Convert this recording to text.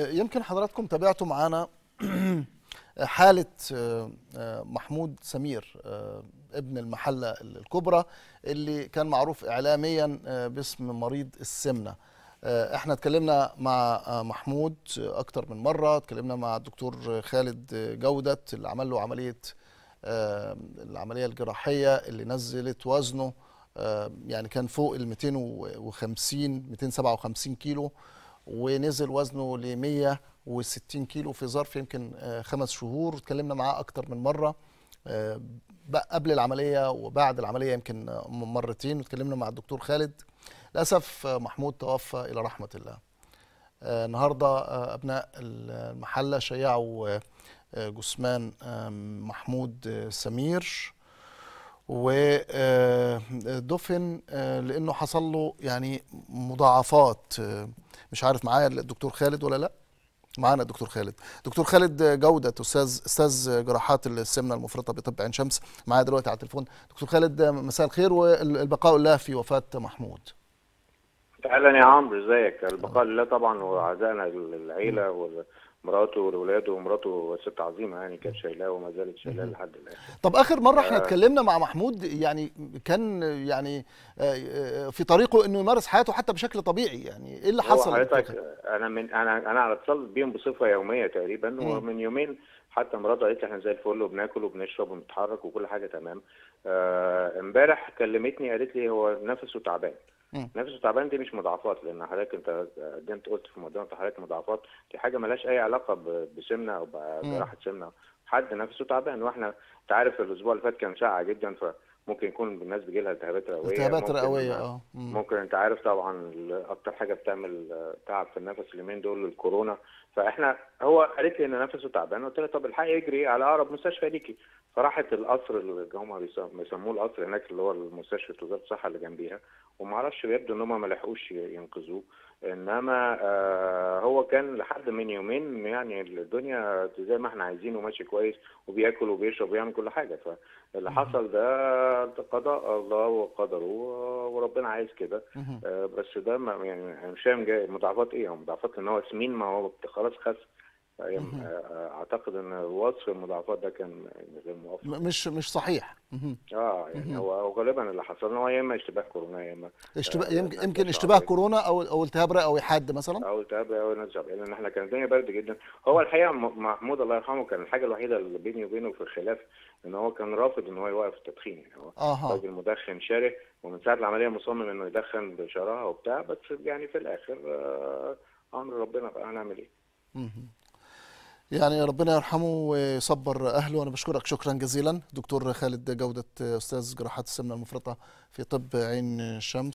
يمكن حضراتكم تابعتوا معانا حالة محمود سمير ابن المحلة الكبرى اللي كان معروف إعلاميا باسم مريض السمنة. إحنا اتكلمنا مع محمود أكتر من مرة. اتكلمنا مع الدكتور خالد جودة اللي عمل له عملية العملية الجراحية اللي نزلت وزنه يعني كان فوق ال 250 257 كيلو. ونزل وزنه ل 160 كيلو في ظرف يمكن خمس شهور. اتكلمنا معاه أكتر من مرة قبل العملية وبعد العملية يمكن مرتين. واتكلمنا مع الدكتور خالد. للأسف محمود توفى إلى رحمة الله. النهارده أبناء المحلة شيعوا جثمان محمود سمير. ودفن لأنه حصل له يعني مضاعفات مش عارف معايا الدكتور خالد ولا لا؟ معانا الدكتور خالد. دكتور خالد جودة أستاذ أستاذ جراحات السمنة المفرطة بطب عين شمس معايا دلوقتي على التليفون. دكتور خالد مساء الخير والبقاء لله في وفاة محمود. أهلا يا عمرو إزيك؟ البقاء لله طبعا وعزائنا للعيله مراته ولاولاده ومراته ست عظيمة يعني كانت شايلاه وما زالت شايلاه لحد الآن. طب آخر مرة إحنا اتكلمنا مع محمود يعني كان يعني في طريقه إنه يمارس حياته حتى بشكل طبيعي يعني إيه اللي حصل؟ حضرتك أنا من أنا أنا على اتصال بيهم بصفة يومية تقريبا م. ومن يومين حتى مراته قالت لي إحنا زي الفل وبناكل وبنشرب وبنتحرك وكل حاجة تمام. امبارح آه كلمتني قالت لي هو نفسه تعبان. نفسه تعبان دي مش مضاعفات لأن حضرتك أنت قدمت قلت في مقدمه حضرتك مضاعفات دي حاجة مالهاش أي علاقة بسمنة أو بجراحه سمنة. حد نفسه تعبان وإحنا أنت عارف الأسبوع اللي فات كان ساقع جدا فممكن يكون الناس بيجي لها التهابات رئوية التهابات رئوية آه. ممكن انت عارف طبعا أكتر حاجة بتعمل تعب في النفس اليومين دول الكورونا. فإحنا هو قالت لي إن نفسه تعبان قلت لها طب الحقي يجري على أقرب مستشفى ليكي. فراحت القصر اللي هم بيسموه القصر هناك اللي هو المستشفى وزارة الصحة اللي جنبيها وما أعرفش يبدو إن هم ما لحقوش ينقذوه. إنما آه هو كان لحد من يومين يعني الدنيا زي ما إحنا عايزين وماشي كويس وبياكل وبيشرب ويعمل كل حاجة. فاللي حصل ده قضاء الله وقدره وربنا عايز كده. آه بس ده يعني مش فاهم جاي مضاعفات إيه. مضاعفات إن هو سمين ما هو خلاص خس. أعتقد إن وصف المضاعفات ده كان غير موافق. مش مش صحيح. آه يعني هو غالبا اللي حصل ان هو يا إما اشتباه كورونا يا إما اشتباه يمكن يمكن اشتباه كورونا أو أو التهاب رئوي حاد مثلا؟ أو التهاب رئوي نزع لأن إحنا كان الدنيا برد جدا. هو الحقيقة محمود الله يرحمه كان الحاجة الوحيدة اللي بيني وبينه في الخلاف إن هو كان رافض إن هو يوقف التدخين. يعني هو راجل مدخن شره ومن ساعة العملية مصمم إنه يدخن بشراهة وبتاع بس يعني في الآخر آه أمر ربنا بقى هنعمل إيه. يعني ربنا يرحمه ويصبر أهله. وأنا بشكرك. شكرا جزيلا. دكتور خالد جودة أستاذ جراحات السمنة المفرطة في طب عين شمس